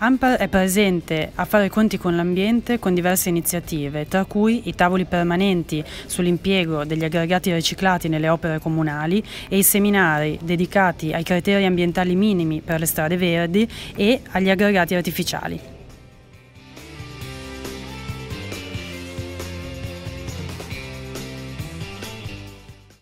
AMPAR è presente a fare conti con l'ambiente con diverse iniziative, tra cui i tavoli permanenti sull'impiego degli aggregati riciclati nelle opere comunali e i seminari dedicati ai criteri ambientali minimi per le strade verdi e agli aggregati artificiali.